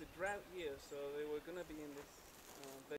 it's a drought year, so they were gonna be in the